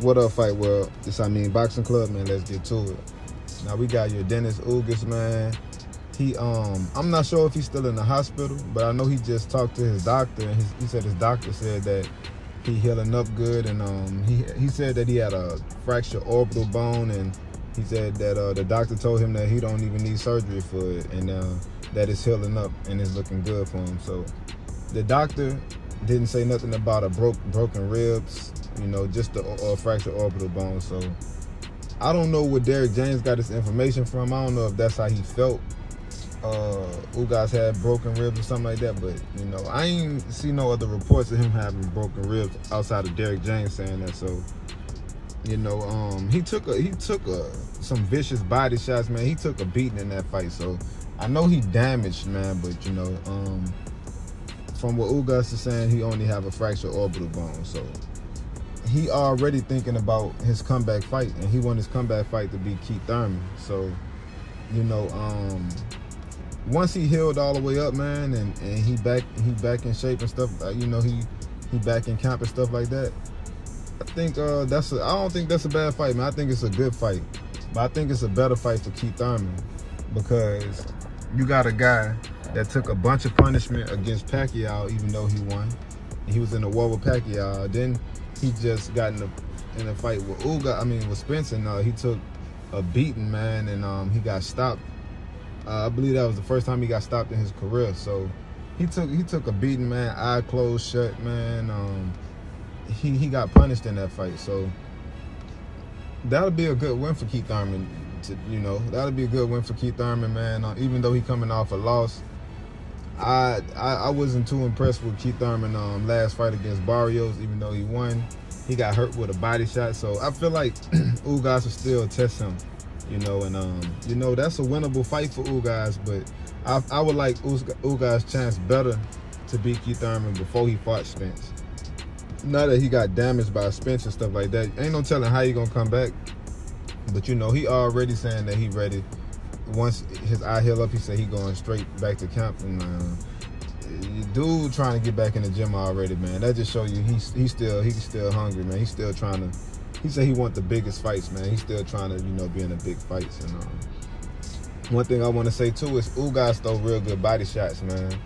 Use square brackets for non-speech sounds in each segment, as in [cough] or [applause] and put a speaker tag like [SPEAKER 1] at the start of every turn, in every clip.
[SPEAKER 1] What up, Fight World? This Amin Boxing Club, man. Let's get to it. Now we got Yordenis Ugas, man. He um, I'm not sure if he's still in the hospital, but I know he just talked to his doctor, and his, he said his doctor said that he healing up good, and um, he he said that he had a fractured orbital bone, and he said that uh, the doctor told him that he don't even need surgery for it, and uh, that it's healing up and it's looking good for him. So the doctor didn't say nothing about a broke broken ribs, you know, just a, a fractured orbital bone. So I don't know where Derrick James got this information from. I don't know if that's how he felt. Uh, Ugas had broken ribs or something like that, but you know, I ain't see no other reports of him having broken ribs outside of Derrick James saying that. So, you know, um, he took a he took a some vicious body shots, man. He took a beating in that fight. So I know he damaged, man, but you know, um, from what Ugas is saying, he only have a fractured orbital bone. So he already thinking about his comeback fight, and he want his comeback fight to be Keith Thurman. So, you know, um, once he healed all the way up, man, and, and he back he back in shape and stuff, uh, you know, he he back in camp and stuff like that. I think uh, that's I don't think that's a bad fight, man. I think it's a good fight, but I think it's a better fight for Keith Thurman because you got a guy that took a bunch of punishment against Pacquiao, even though he won. He was in a war with Pacquiao. Then he just got in a in a fight with Uga. I mean, with Spence, and uh, he took a beating, man, and um, he got stopped. Uh, I believe that was the first time he got stopped in his career. So he took he took a beating, man, eye closed shut, man. Um, he he got punished in that fight. So that'll be a good win for Keith Thurman. To, you know, that'll be a good win for Keith Thurman, man. Uh, even though he coming off a loss, I, I, I wasn't too impressed with Keith Thurman um, last fight against Barrios, even though he won. He got hurt with a body shot, so I feel like [clears throat] Ugas will still test him, you know, and um, you know that's a winnable fight for Ugas, but I, I would like Ugas' chance better to beat Keith Thurman before he fought Spence. Now that he got damaged by Spence and stuff like that, ain't no telling how he gonna come back. But you know, he already saying that he ready once his eye heal up, he said he going straight back to camp. And uh, dude trying to get back in the gym already, man. That just show you he's he's still he's still hungry, man. He's still trying to. He said he want the biggest fights, man. He's still trying to you know be in the big fights. And um, one thing I want to say too is Ugas throw real good body shots, man.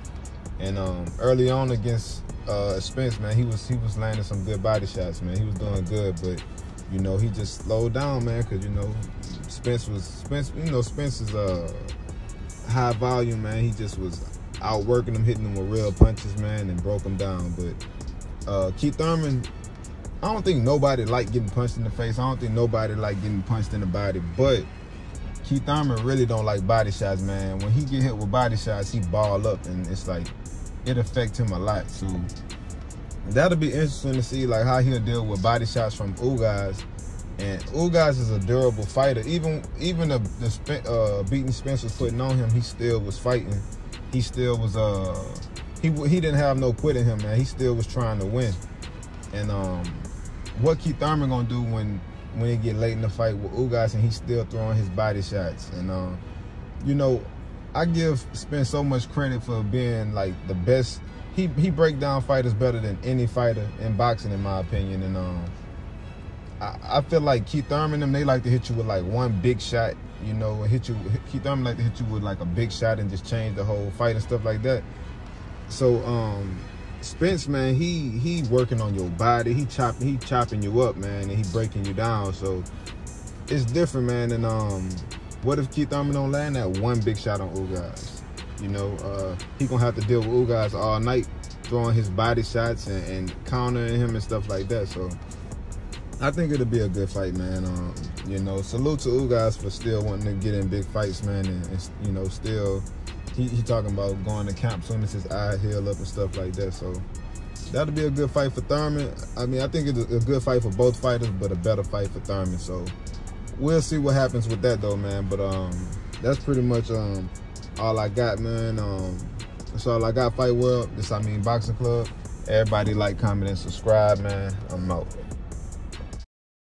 [SPEAKER 1] And um, early on against uh, Spence, man, he was he was landing some good body shots, man. He was doing good, but you know he just slowed down, man, because you know Spence was Spence. You know, Spence is a uh, high volume man. He just was outworking him, hitting him with real punches, man, and broke him down. But uh, Keith Thurman, I don't think nobody like getting punched in the face. I don't think nobody like getting punched in the body. But Keith Thurman really don't like body shots, man. When he get hit with body shots, he ball up, and it's like it affects him a lot. So that'll be interesting to see like how he'll deal with body shots from Ugas and Ugas is a durable fighter. Even even the, the uh, beating Spence was putting on him, he still was fighting. He still was uh he he didn't have no quit in him, man. He still was trying to win. And um, what Keith Thurman gonna do when when he get late in the fight with Ugas and he's still throwing his body shots? And um, you know, I give Spence so much credit for being like the best. He he break down fighters better than any fighter in boxing, in my opinion. And um I, feel like Keith Thurman them they like to hit you with like one big shot, you know, hit you. Keith Thurman like to hit you with like a big shot and just change the whole fight and stuff like that. So um, Spence, man, he he working on your body. He chopping he chopping you up, man, and he breaking you down. So it's different, man. And um, what if Keith Thurman don't land that one big shot on Ugas? You know, uh, he gonna have to deal with Ugas all night, throwing his body shots and, and countering him and stuff like that. So I think it'll be a good fight, man. Um, you know, salute to Ugas for still wanting to get in big fights, man, and, and you know, still he, he, talking about going to camp soon as his eye heal up and stuff like that. So that'll be a good fight for Thurman. I mean, I think it's a good fight for both fighters, but a better fight for Thurman. So we'll see what happens with that though, man. But um, that's pretty much um all I got, man. Um, that's all I got. Fight World. This Amin Boxing Club. Everybody like, comment, and subscribe, man. I'm out.